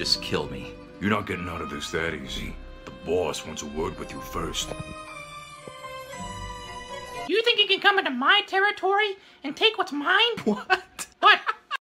just kill me. You're not getting out of this that easy. The boss wants a word with you first. You think you can come into my territory and take what's mine? What?